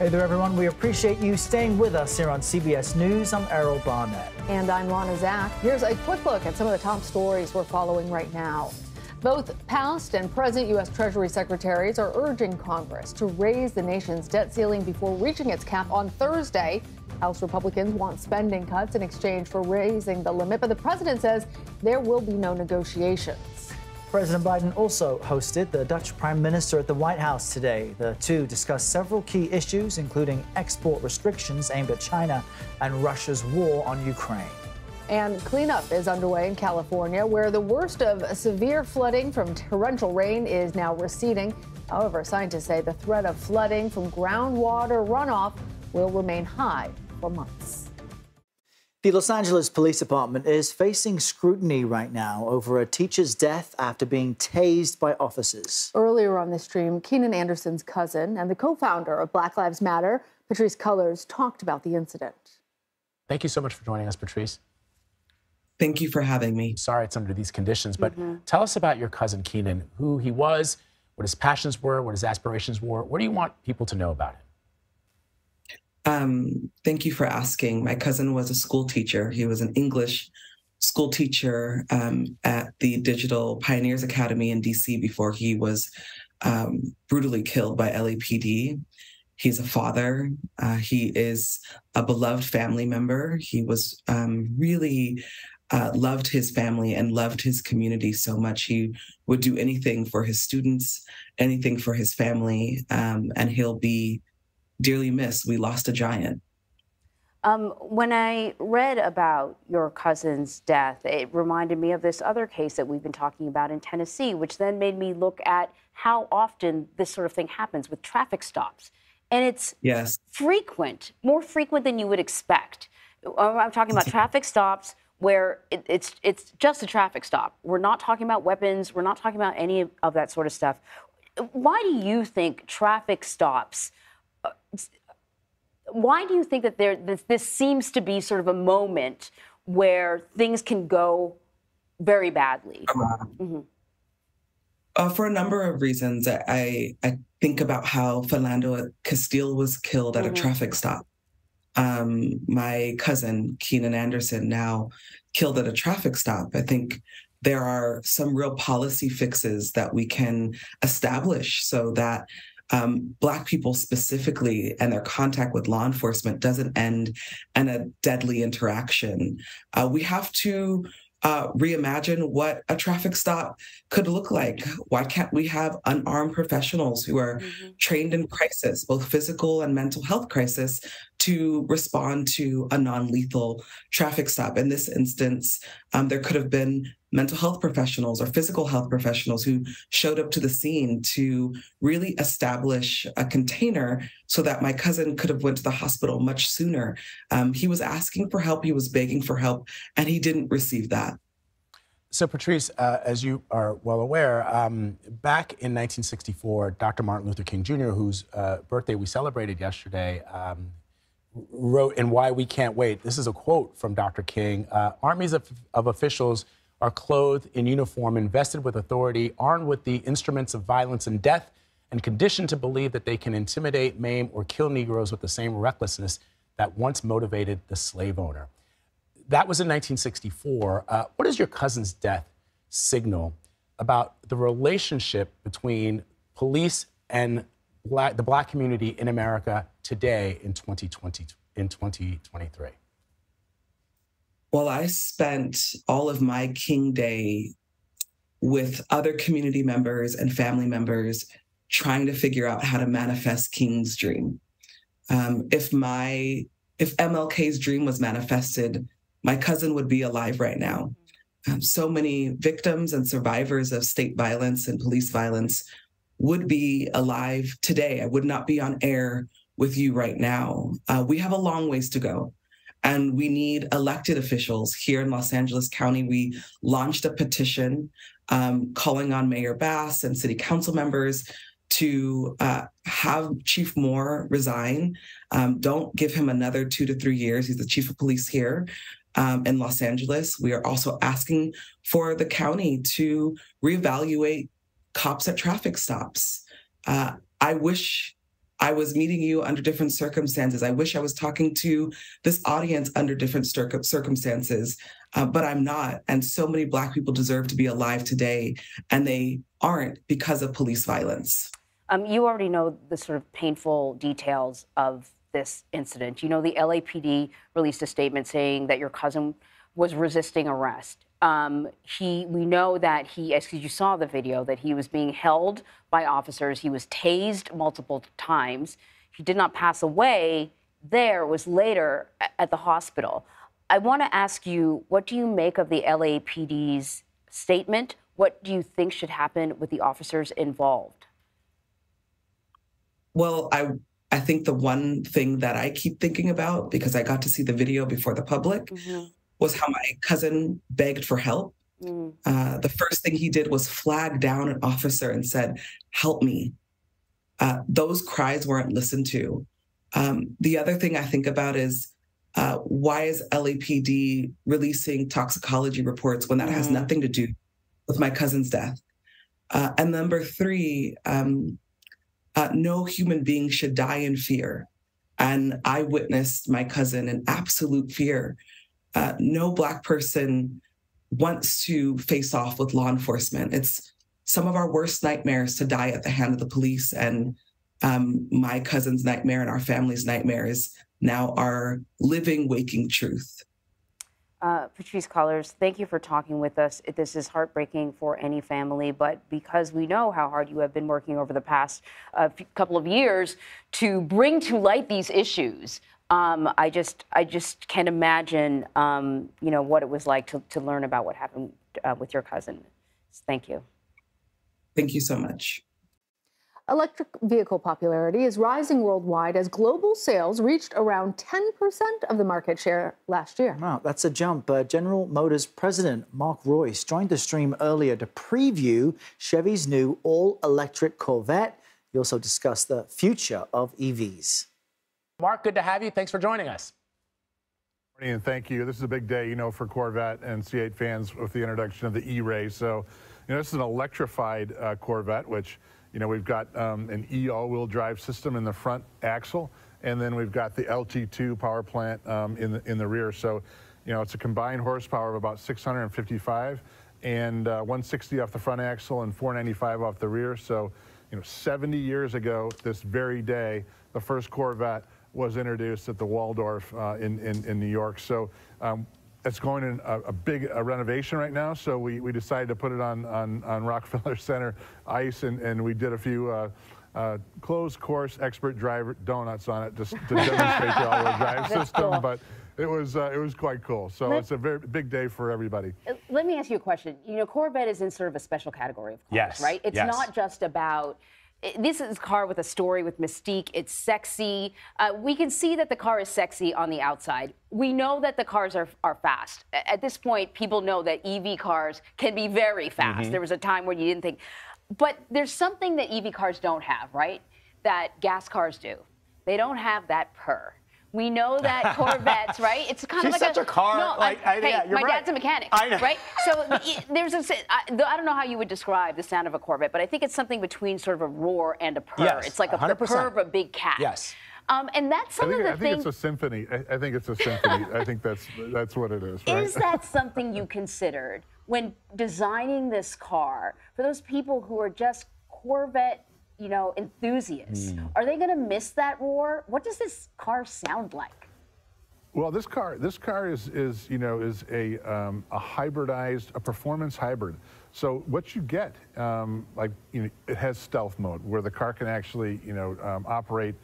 Hey there, everyone. We appreciate you staying with us here on CBS News. I'm Errol Barnett. And I'm Lana Zak. Here's a quick look at some of the top stories we're following right now. Both past and present U.S. Treasury secretaries are urging Congress to raise the nation's debt ceiling before reaching its cap on Thursday. House Republicans want spending cuts in exchange for raising the limit, but the president says there will be no negotiations. President Biden also hosted the Dutch Prime Minister at the White House today. The two discussed several key issues, including export restrictions aimed at China and Russia's war on Ukraine. And cleanup is underway in California, where the worst of severe flooding from torrential rain is now receding. However, scientists say the threat of flooding from groundwater runoff will remain high for months. The Los Angeles Police Department is facing scrutiny right now over a teacher's death after being tased by officers. Earlier on this stream, Keenan Anderson's cousin and the co founder of Black Lives Matter, Patrisse Cullors, talked about the incident. Thank you so much for joining us, Patrisse. Thank you for having me. Sorry it's under these conditions, but mm-hmm. tell us about your cousin Keenan, who he was, what his passions were, what his aspirations were. What do you want people to know about him? Um, thank you for asking. My cousin was a school teacher. He was an English school teacher um, at the Digital Pioneers Academy in DC before he was um, brutally killed by LAPD. He's a father. Uh, he is a beloved family member. He was um, really uh, loved his family and loved his community so much. He would do anything for his students, anything for his family, um, and he'll be dearly missed. We lost a giant. Um, when I read about your cousin's death, it reminded me of this other case that we've been talking about in Tennessee, which then made me look at how often this sort of thing happens with traffic stops. And it's yes. frequent, more frequent than you would expect. I'm talking about traffic stops where it, it's it's just a traffic stop. We're not talking about weapons. We're not talking about any of that sort of stuff. Why do you think traffic stops? Uh, why do you think that there this, this seems to be sort of a moment where things can go very badly? Mm-hmm. Uh, for a number of reasons, I I think about how Philando Castile was killed at mm-hmm. a traffic stop um, my cousin Keenan Anderson now killed at a traffic stop. I think there are some real policy fixes that we can establish so that um, Black people specifically and their contact with law enforcement doesn't end in a deadly interaction. Uh, we have to uh, reimagine what a traffic stop could look like. Why can't we have unarmed professionals who are mm-hmm. trained in crisis, both physical and mental health crisis, to respond to a non lethal traffic stop? In this instance, um, there could have been mental health professionals or physical health professionals who showed up to the scene to really establish a container so that my cousin could have went to the hospital much sooner um, he was asking for help he was begging for help and he didn't receive that so, Patrisse, uh, as you are well aware, um, back in 1964, Dr. Martin Luther King Jr., whose uh, birthday we celebrated yesterday, um, wrote in Why We Can't Wait. This is a quote from Dr. King uh, Armies of, of officials are clothed in uniform, invested with authority, armed with the instruments of violence and death, and conditioned to believe that they can intimidate, maim, or kill Negroes with the same recklessness that once motivated the slave owner. That was in 1964. Uh, what does your cousin's death signal about the relationship between police and black, the black community in America today in 2020 in 2023? Well, I spent all of my King Day with other community members and family members trying to figure out how to manifest King's dream. Um, if my if MLK's dream was manifested, my cousin would be alive right now. Um, so many victims and survivors of state violence and police violence would be alive today. I would not be on air with you right now. Uh, we have a long ways to go. And we need elected officials here in Los Angeles County. We launched a petition um, calling on Mayor Bass and city council members to uh, have Chief Moore resign. Um, don't give him another two to three years. He's the chief of police here um, in Los Angeles. We are also asking for the county to reevaluate cops at traffic stops. Uh, I wish I was meeting you under different circumstances. I wish I was talking to this audience under different circumstances, uh, but I'm not. And so many Black people deserve to be alive today, and they aren't because of police violence. Um, you already know the sort of painful details of this incident. You know, the LAPD released a statement saying that your cousin was resisting arrest. Um, he, we know that he, as you saw the video, that he was being held by officers. He was tased multiple times. He did not pass away there. Was later at the hospital. I want to ask you, what do you make of the LAPD's statement? What do you think should happen with the officers involved? Well, I I think the one thing that I keep thinking about because I got to see the video before the public mm-hmm. Was how my cousin begged for help. Mm. Uh, the first thing he did was flag down an officer and said, "Help me." Uh, those cries weren't listened to. Um, the other thing I think about is uh, why is LAPD releasing toxicology reports when that mm. has nothing to do with my cousin's death? Uh, and number three, um, uh, no human being should die in fear. And I witnessed my cousin in absolute fear. Uh, no Black person wants to face off with law enforcement. It's some of our worst nightmares to die at the hand of the police. And um, my cousin's nightmare and our family's nightmare is now our living, waking truth. Uh, Patrisse Cullors, thank you for talking with us. This is heartbreaking for any family, but because we know how hard you have been working over the past uh, couple of years to bring to light these issues, um, I just I just can't imagine um, you know what it was like to, to learn about what happened uh, with your cousin. Thank you. Thank you so much. Electric vehicle popularity is rising worldwide as global sales reached around 10% of the market share last year. Wow, that's a jump. Uh, General Motors President Mark Reuss joined the stream earlier to preview Chevy's new all electric Corvette. He also discussed the future of EVs. Mark, good to have you. Thanks for joining us. Morning, and thank you. This is a big day, you know, for Corvette and C8 fans with the introduction of the E-Ray. So, you know, this is an electrified uh, Corvette, which you know, we've got um, an E all-wheel drive system in the front axle, and then we've got the LT2 power plant um, in, the, in the rear. So, you know, it's a combined horsepower of about 655 and uh, 160 off the front axle and 495 off the rear. So, you know, 70 years ago, this very day, the first Corvette was introduced at the Waldorf uh, in, in, in, New York. So um, it's going in a, a big a renovation right now, so we, we decided to put it on, on, on Rockefeller Center ice, and, and we did a few uh, uh, closed course expert driver donuts on it just to demonstrate the all-wheel drive system. Cool. But it was uh, it was quite cool. So let, it's a very big day for everybody. Uh, let me ask you a question. You know, Corvette is in sort of a special category of cars, yes. right? It's yes. not just about this is a car with a story with mystique. It's sexy. Uh, we can see that the car is sexy on the outside. We know that the cars are, are fast. At this point, people know that EV cars can be very fast. Mm-hmm. There was a time where you didn't think. But there's something that EV cars don't have, right? That gas cars do. They don't have that purr. We know that Corvettes, right? It's kind She's of like such a, a car. No, like, I, I, hey, yeah, my right. dad's a mechanic, right? So there's a. I, I don't know how you would describe the sound of a Corvette, but I think it's something between sort of a roar and a purr. Yes, it's like a, the purr of a big cat. Yes. Um, and that's some I think, of the I think things. it's a symphony. I, I think it's a symphony. I think that's that's what it is. Right? Is that something you considered when designing this car for those people who are just Corvette you know, enthusiasts. Mm. Are they going to miss that roar? What does this car sound like? Well, this car, this car is, is you know, is a, um, a hybridized, a performance hybrid. So what you get, um, like, you know, it has stealth mode where the car can actually, you know, um, operate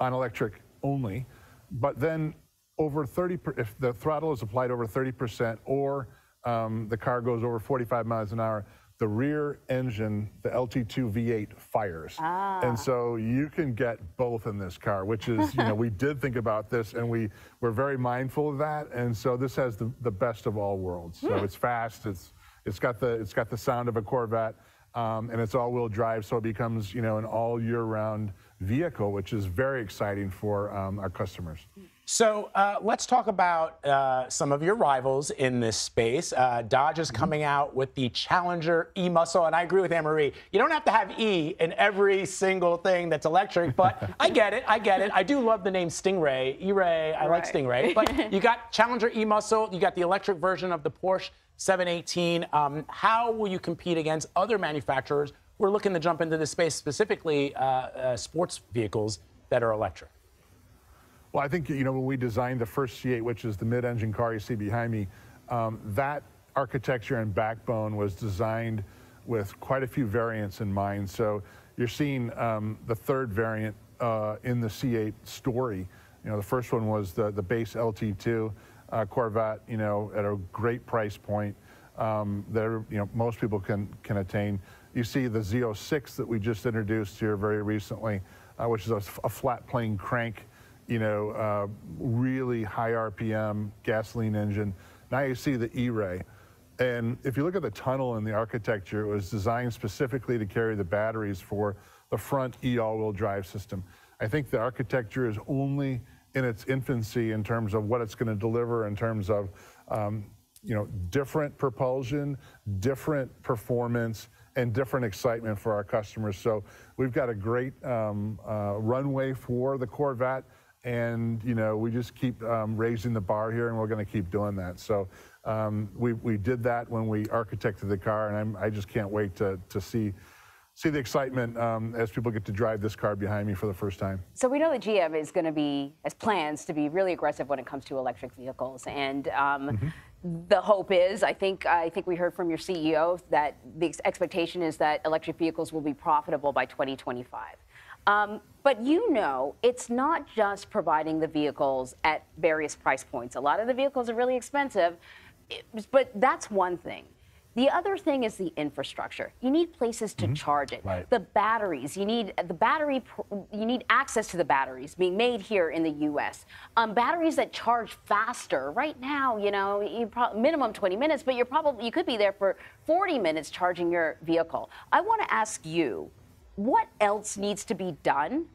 on electric only, but then over 30, if the throttle is applied over 30% or um, the car goes over 45 miles an hour, the rear engine, the LT2 V8 fires. Ah. And so you can get both in this car, which is, you know, we did think about this and we were very mindful of that. And so this has the, the best of all worlds. So hmm. it's fast, it's, it's, got the, it's got the sound of a Corvette, um, and it's all-wheel drive, so it becomes, you know, an all year-round vehicle, which is very exciting for um, our customers. So uh, let's talk about uh, some of your rivals in this space. Uh, Dodge is coming out with the Challenger e-Muscle, and I agree with Anne-Marie. You don't have to have E in every single thing that's electric, but I get it. I get it. I do love the name Stingray, E-Ray. I like Stingray, but you got Challenger e-Muscle. You got the electric version of the Porsche 718. Um, how will you compete against other manufacturers who are looking to jump into this space, specifically uh, uh, sports vehicles that are electric? Well, I think, you know, when we designed the first C8, which is the mid-engine car you see behind me, um, that architecture and backbone was designed with quite a few variants in mind. So you're seeing um, the third variant uh, in the C8 story. You know, the first one was the, the base LT2 uh, Corvette, you know, at a great price point um, that, you know, most people can, can attain. You see the Z06 that we just introduced here very recently, uh, which is a, a flat plane crank you know, uh, really high RPM gasoline engine. Now you see the E-Ray. And if you look at the tunnel and the architecture, it was designed specifically to carry the batteries for the front E all-wheel drive system. I think the architecture is only in its infancy in terms of what it's going to deliver in terms of, um, you know, different propulsion, different performance, and different excitement for our customers. So we've got a great um, uh, runway for the Corvette and you know we just keep um, raising the bar here and we're going to keep doing that. So um, we, we did that when we architected the car and I'm, i just can't wait to, to see see the excitement um, as people get to drive this car behind me for the first time. So we know that GM is going to be, as plans to be really aggressive when it comes to electric vehicles, and um, the hope is, I think, I think we heard from your CEO that the ex- expectation is that electric vehicles will be profitable by 2025. Um, but you know, it's not just providing the vehicles at various price points. A lot of the vehicles are really expensive, but that's one thing. The other thing is the infrastructure. You need places to charge it. Right. The batteries. You need the battery. You need access to the batteries being made here in the U.S. Um, batteries that charge faster. Right now, you know, you minimum 20 minutes, but you're probably you could be there for 40 minutes charging your vehicle. I want to ask you, what else needs to be done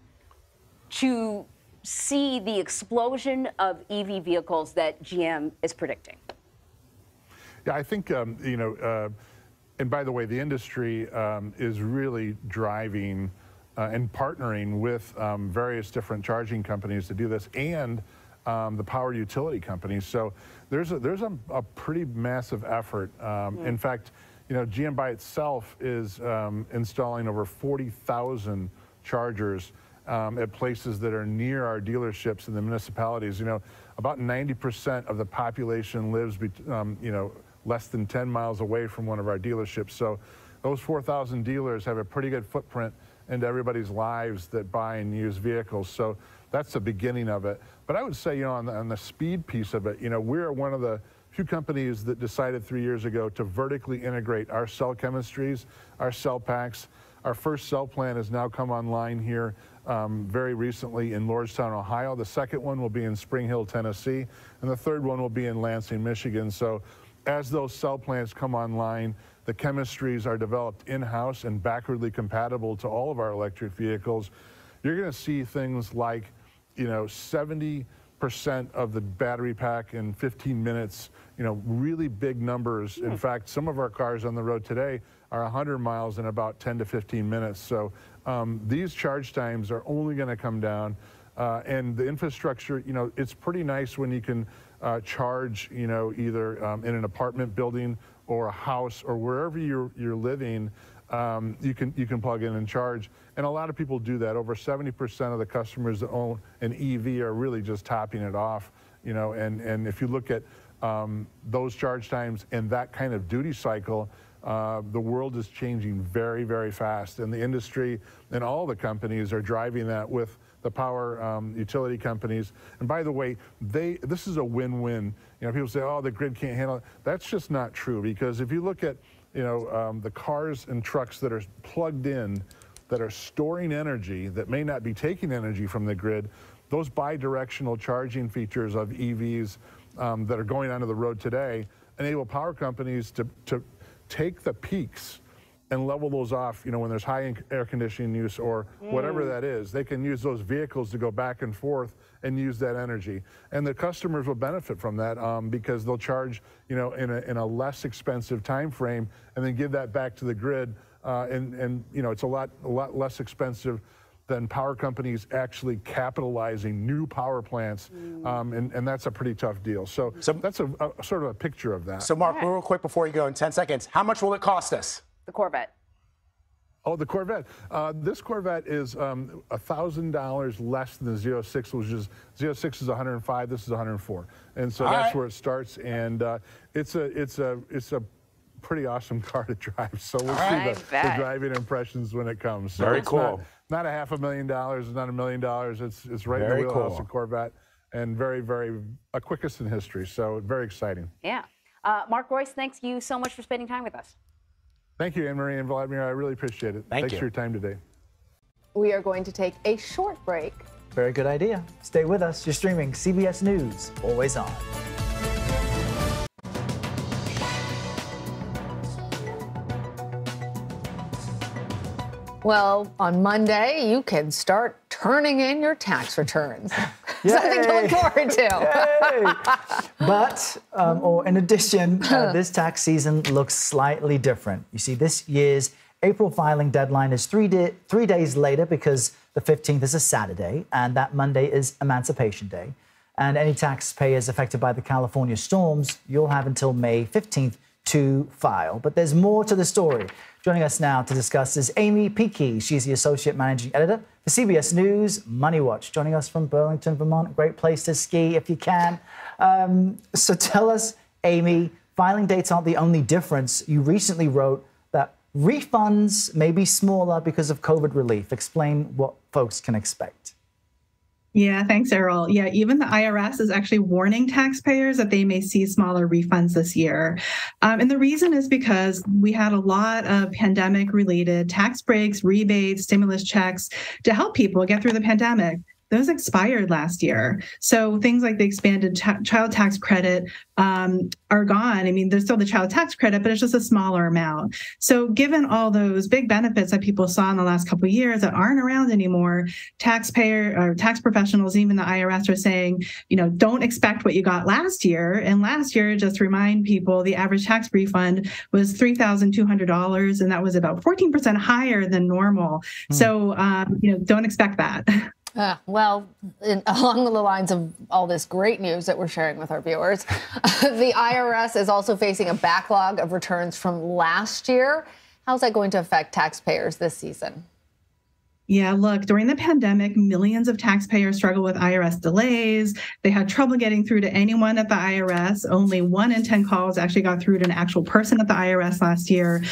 to see the explosion of EV vehicles that GM is predicting? yeah i think um, you know uh, and by the way the industry um, is really driving uh, and partnering with um, various different charging companies to do this and um, the power utility companies so there's a there's a, a pretty massive effort um, in fact you know gm by itself is um, installing over 40000 chargers um, at places that are near our dealerships and the municipalities. You know, about 90% of the population lives, um, you know, less than 10 miles away from one of our dealerships. So those 4,000 dealers have a pretty good footprint into everybody's lives that buy and use vehicles. So that's the beginning of it. But I would say, you know, on the, on the speed piece of it, you know, we're one of the few companies that decided three years ago to vertically integrate our cell chemistries, our cell packs. Our first cell plant has now come online here um, very recently in Lordstown, Ohio. The second one will be in Spring Hill, Tennessee, and the third one will be in Lansing, Michigan. So as those cell plants come online, the chemistries are developed in-house and backwardly compatible to all of our electric vehicles. You're going to see things like, you know, 70 percent of the battery pack in 15 minutes. You know, really big numbers. In fact, some of our cars on the road today are 100 miles in about 10 to 15 minutes. So um, these charge times are only going to come down. Uh, and the infrastructure, you know, it's pretty nice when you can uh, charge, you know, either um, in an apartment building or a house or wherever you're, you're living. Um, you can you can plug in and charge, and a lot of people do that. Over 70% of the customers that own an EV are really just topping it off, you know. And and if you look at um, those charge times and that kind of duty cycle, uh, the world is changing very very fast, and the industry and all the companies are driving that with the power um, utility companies. And by the way, they this is a win-win. You know, people say, "Oh, the grid can't handle it." That's just not true because if you look at you know um, the cars and trucks that are plugged in, that are storing energy that may not be taking energy from the grid, those bi-directional charging features of EVs um, that are going onto the road today enable power companies to to take the peaks and level those off, you know, when there's high air conditioning use or whatever that is. They can use those vehicles to go back and forth and use that energy. And the customers will benefit from that um, because they'll charge, you know, in a, in a less expensive time frame and then give that back to the grid. Uh, and, and, you know, it's a lot, a lot less expensive than power companies actually capitalizing new power plants, mm. um, and, and that's a pretty tough deal. So, so that's a, a, sort of a picture of that. So, Mark, right. real quick before you go in 10 seconds, how much will it cost us? The Corvette. Oh, the Corvette. Uh, this Corvette is um, $1,000 less than the Z06, which is Z06 is 105. This is 104, and so All that's right. where it starts. And uh, it's a it's a it's a pretty awesome car to drive. So we'll All see right. the, the, driving impressions when it comes. So Very cool. Not, not, a half a million dollars. It's not a million dollars. It's it's right very in the wheelhouse cool. of Corvette, and very very a quickest in history. So very exciting. Yeah. Uh, Mark Reuss, thanks you so much for spending time with us. Thank you, Anne Marie and Vladimir. I really appreciate it. Thank Thanks you. for your time today. We are going to take a short break. Very good idea. Stay with us. You're streaming CBS News, always on. Well, on Monday, you can start turning in your tax returns. Something to look forward to. but, um, or in addition, uh, this tax season looks slightly different. You see, this year's April filing deadline is three, di- three days later because the 15th is a Saturday, and that Monday is Emancipation Day. And any taxpayers affected by the California storms, you'll have until May 15th to file. But there's more to the story. Joining us now to discuss is Amy Picchi. She's the Associate Managing Editor for CBS News Money Watch. Joining us from Burlington, Vermont. Great place to ski if you can. Um, so tell us, Amy, filing dates aren't the only difference. You recently wrote that refunds may be smaller because of COVID relief. Explain what folks can expect. Yeah, thanks, Errol. Yeah, even the IRS is actually warning taxpayers that they may see smaller refunds this year. Um, and the reason is because we had a lot of pandemic related tax breaks, rebates, stimulus checks to help people get through the pandemic those expired last year. So things like the expanded ch- child tax credit um, are gone. I mean, there's still the child tax credit, but it's just a smaller amount. So given all those big benefits that people saw in the last couple of years that aren't around anymore, taxpayer or tax professionals, even the IRS, are saying, you know, don't expect what you got last year. And last year, just remind people, the average tax refund was three thousand two hundred dollars, and that was about fourteen percent higher than normal. Mm. So, um, you know, don't expect that. Uh, well, in, along the lines of all this great news that we're sharing with our viewers, the IRS is also facing a backlog of returns from last year. How's that going to affect taxpayers this season? Yeah, look, during the pandemic, millions of taxpayers struggled with IRS delays. They had trouble getting through to anyone at the IRS. Only one in 10 calls actually got through to an actual person at the IRS last year.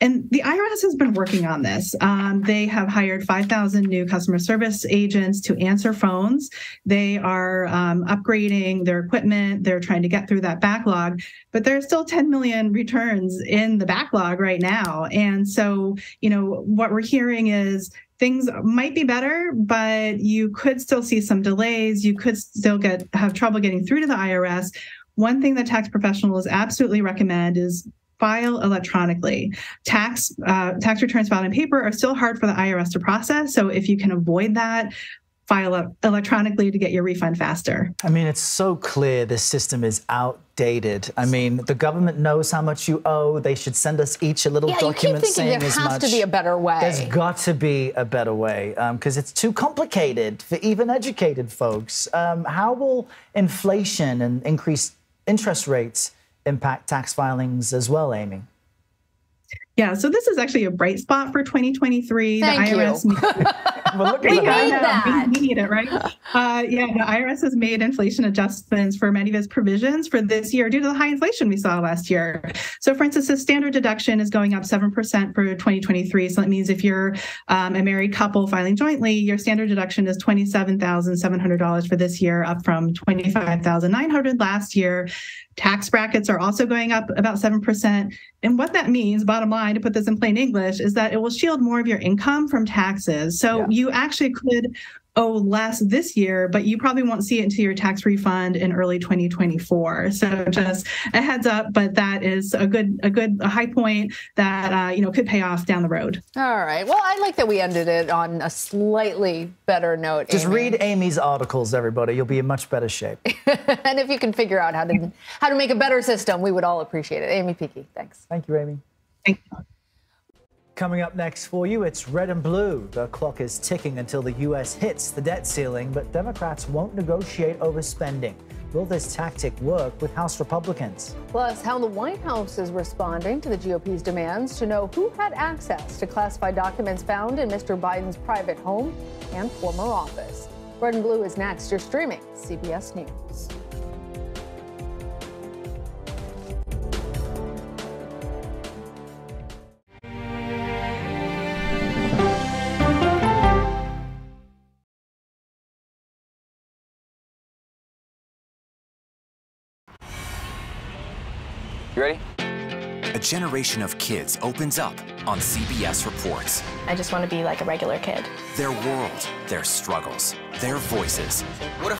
And the IRS has been working on this. Um, they have hired 5,000 new customer service agents to answer phones. They are um, upgrading their equipment. They're trying to get through that backlog, but there's still 10 million returns in the backlog right now. And so, you know, what we're hearing is things might be better, but you could still see some delays. You could still get have trouble getting through to the IRS. One thing that tax professionals absolutely recommend is file electronically. Tax uh, tax returns filed in paper are still hard for the IRS to process. So if you can avoid that, file up electronically to get your refund faster. I mean, it's so clear this system is outdated. I mean, the government knows how much you owe. They should send us each a little yeah, document saying as much. There has to be a better way. There's got to be a better way because um, it's too complicated for even educated folks. Um, how will inflation and increased interest rates impact tax filings as well, Amy? Yeah, so this is actually a bright spot for 2023. Thank the IRS. You. well, we need that. We, we, need it, right? Uh, yeah, the IRS has made inflation adjustments for many of its provisions for this year due to the high inflation we saw last year. So, for instance, the standard deduction is going up 7% for 2023. So that means if you're um, a married couple filing jointly, your standard deduction is $27,700 for this year, up from 25,900 last year. Tax brackets are also going up about 7%. And what that means, bottom line, to put this in plain English, is that it will shield more of your income from taxes. So yeah. you actually could owe less this year, but you probably won't see it until your tax refund in early 2024. So just a heads up, but that is a good a good a high point that uh, you know could pay off down the road. All right. Well, I like that we ended it on a slightly better note. Just Amy. read Amy's articles, everybody. You'll be in much better shape. and if you can figure out how to how to make a better system, we would all appreciate it. Amy Picchi, thanks. Thank you, Amy. Thank you. Coming up next for you, it's red and blue. The clock is ticking until the U.S. hits the debt ceiling, but Democrats won't negotiate over spending. Will this tactic work with House Republicans? Plus, how the White House is responding to the GOP's demands to know who had access to classified documents found in Mr. Biden's private home and former office. Red and Blue is next. You're streaming CBS News. Generation of kids opens up on CBS Reports. I just want to be like a regular kid. Their world, their struggles, their voices. What if